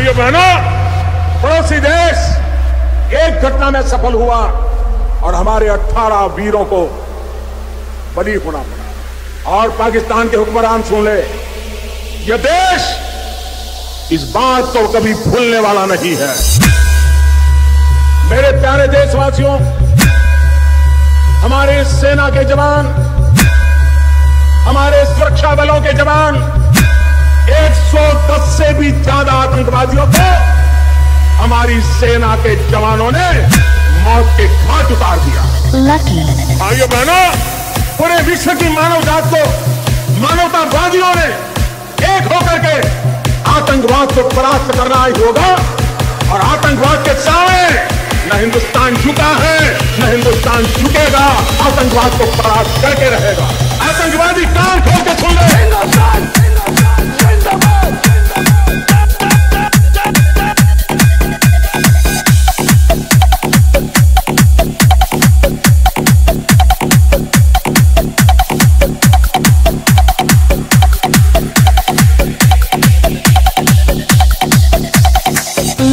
भाइयों बहनों, पड़ोसी देश, एक घटना में सफल हुआ और हमारे 18 वीरों को बलि होना पड़ा। और पाकिस्तान के हुक्मरान सुन ले यह देश इस बात को कभी भूलने वाला नहीं है। मेरे प्यारे देशवासियों, हमारे सेना के जवान, हमारे सुरक्षा बलों के जवान 110 से भी ज़्यादा आतंकवादियों को हमारी सेना के जवानों ने मौत के घाट उतार दिया. भाइयों बहनों पूरे विश्व की मानव जात को मानवतावादियों ने एक होकर के आतंकवाद को परास्त करना ही होगा। और आतंकवाद के सामने न हिंदुस्तान झुका है न हिंदुस्तान झुकेगा आतंकवाद को परास्त करके रहेगा। आतंकवादी कान खोल के सुन ले।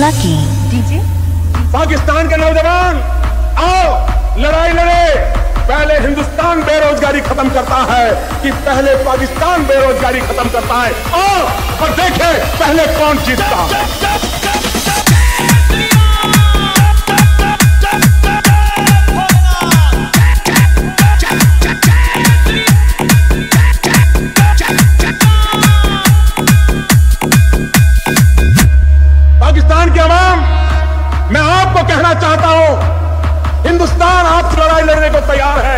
Lucky. दीजिए पाकिस्तान के नौजवान आओ लड़ाई लड़े। पहले हिंदुस्तान बेरोजगारी खत्म करता है कि पहले पाकिस्तान बेरोजगारी खत्म करता है। आओ और देखे पहले कौन जीतता। है चाहता हूँ हिंदुस्तान आपसे लड़ाई लड़ने को तैयार है।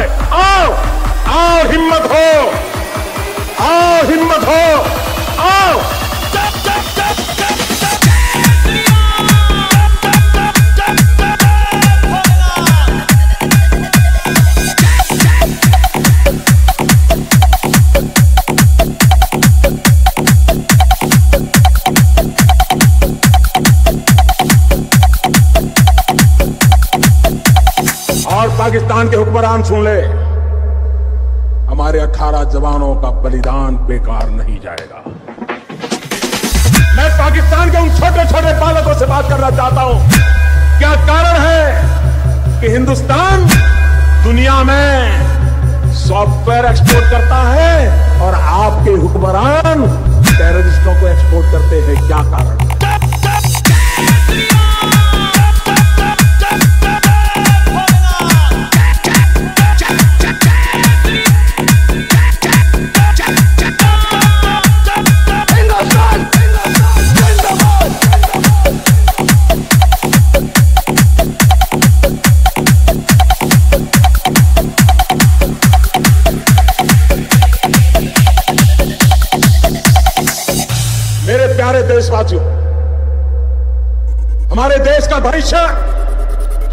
पाकिस्तान के हुक्मरान सुन ले। हमारे 18 जवानों का बलिदान बेकार नहीं जाएगा। मैं पाकिस्तान के उन छोटे छोटे बालकों से बात करना चाहता हूँ। क्या कारण है कि हिंदुस्तान दुनिया में सॉफ्टवेयर एक्सपोर्ट करता है और आपके हुक्मरान टेररिस्टों को एक्सपोर्ट करते हैं? क्या कारण? प्यारे देशवासियों हमारे देश का भविष्य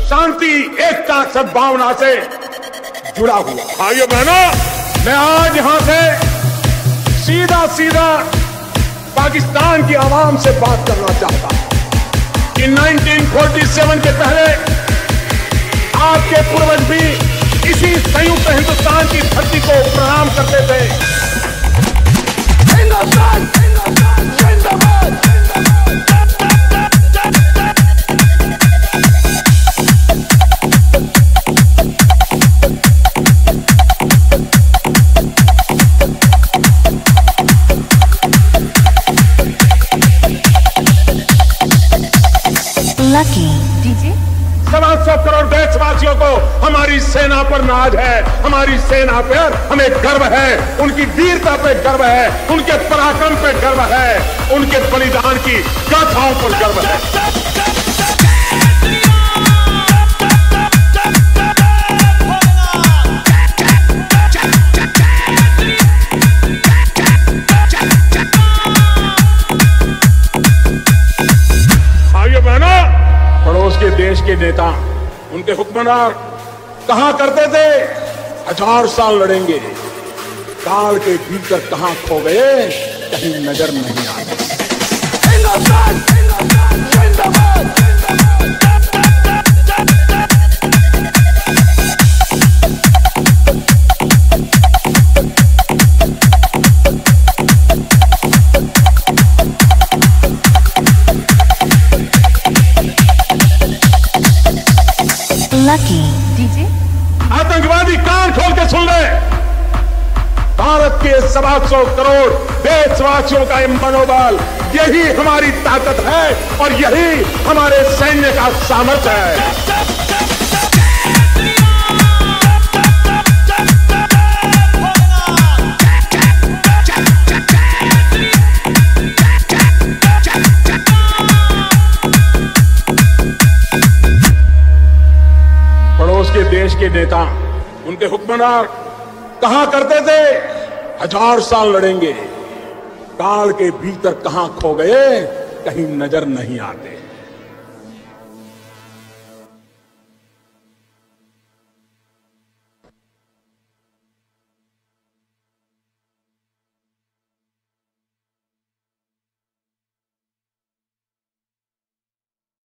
शांति एकता सद्भावना से जुड़ा हुआ भाइयों बहनों। मैं आज यहाँ से सीधा सीधा पाकिस्तान की आवाम से बात करना चाहता हूँ कि 1947 के पहले आपके पूर्वज भी इसी संयुक्त हिंदुस्तान की धरती को प्रणाम करते थे। Lucky. सवा सौ करोड़ देशवासियों को हमारी सेना पर नाज है। हमारी सेना पर हमें गर्व है। उनकी वीरता पे गर्व है। उनके पराक्रम पे गर्व है। उनके बलिदान की गाथाओं पर गर्व है। पड़ोस के देश के नेता, उनके हुक्मरान, कहा करते थे? हज़ार साल लड़ेंगे। काल के भीतर कहाँ खो गए? कहीं नज़र नहीं आ आते Lucky DJ आतंकवादी कान खोल के सुन रहे भारत के सवा सौ करोड़ देशवासियों का ये मनोबल यही हमारी ताकत है और यही हमारे सैन्य का सामर्थ्य है। नेता, उनके हुक्मरान कहा करते थे? हज़ार साल लड़ेंगे। काल के भीतर कहाँ खो गए? कहीं नज़र नहीं आते।